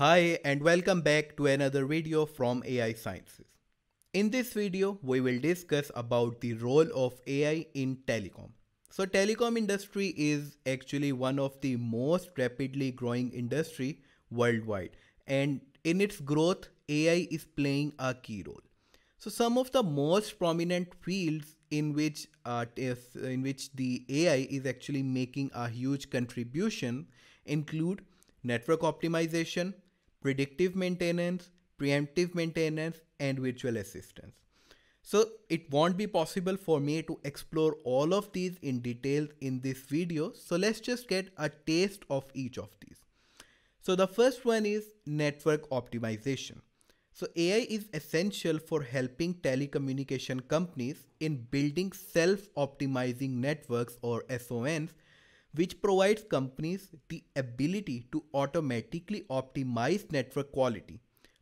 Hi and welcome back to another video from AI Sciences. In this video, we will discuss about the role of AI in telecom. So telecom industry is actually one of the most rapidly growing industry worldwide and in its growth, AI is playing a key role. So some of the most prominent fields in which uh, in which the AI is actually making a huge contribution include network optimization, predictive maintenance, preemptive maintenance, and virtual assistance. So it won't be possible for me to explore all of these in detail in this video. So let's just get a taste of each of these. So the first one is network optimization. So AI is essential for helping telecommunication companies in building self-optimizing networks or SONs which provides companies the ability to automatically optimize network quality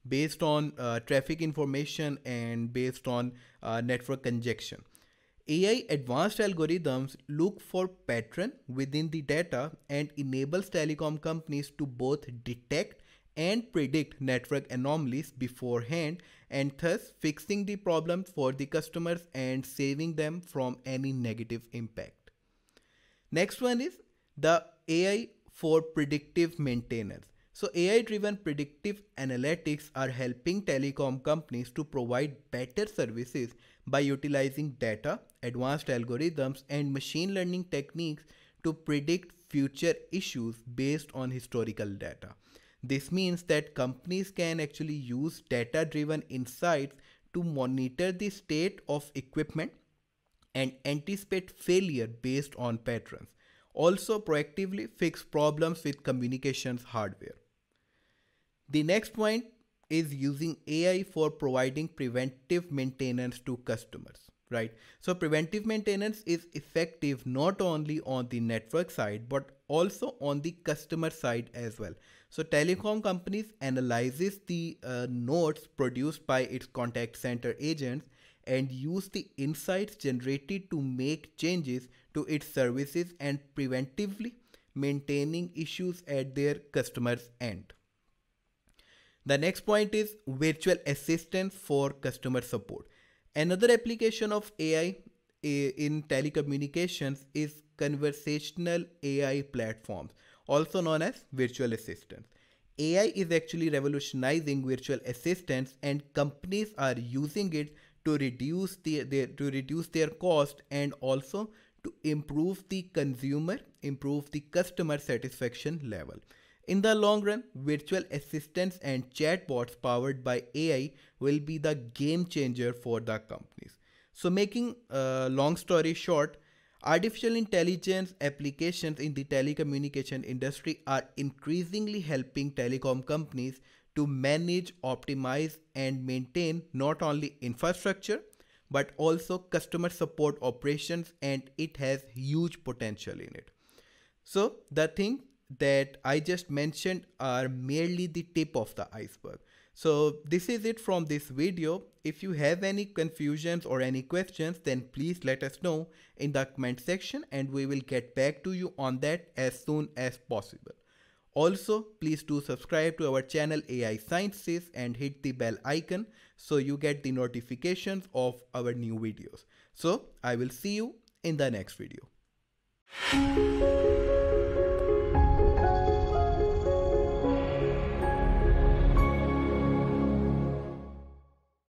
based on uh, traffic information and based on uh, network congestion. AI advanced algorithms look for pattern within the data and enables telecom companies to both detect and predict network anomalies beforehand and thus fixing the problem for the customers and saving them from any negative impact. Next one is the AI for predictive maintenance. So AI driven predictive analytics are helping telecom companies to provide better services by utilizing data, advanced algorithms and machine learning techniques to predict future issues based on historical data. This means that companies can actually use data driven insights to monitor the state of equipment and anticipate failure based on patterns. Also proactively fix problems with communications hardware. The next point is using AI for providing preventive maintenance to customers, right? So preventive maintenance is effective not only on the network side, but also on the customer side as well. So telecom companies analyzes the uh, notes produced by its contact center agents and use the insights generated to make changes to its services and preventively maintaining issues at their customers end. The next point is virtual assistance for customer support. Another application of AI in telecommunications is conversational AI platforms, also known as virtual assistants. AI is actually revolutionizing virtual assistants and companies are using it to reduce the, their to reduce their cost and also to improve the consumer improve the customer satisfaction level in the long run virtual assistants and chatbots powered by ai will be the game changer for the companies so making a uh, long story short artificial intelligence applications in the telecommunication industry are increasingly helping telecom companies to manage, optimize, and maintain not only infrastructure but also customer support operations, and it has huge potential in it. So, the thing that I just mentioned are merely the tip of the iceberg. So this is it from this video. If you have any confusions or any questions, then please let us know in the comment section and we will get back to you on that as soon as possible. Also, please do subscribe to our channel AI Sciences and hit the bell icon so you get the notifications of our new videos. So, I will see you in the next video.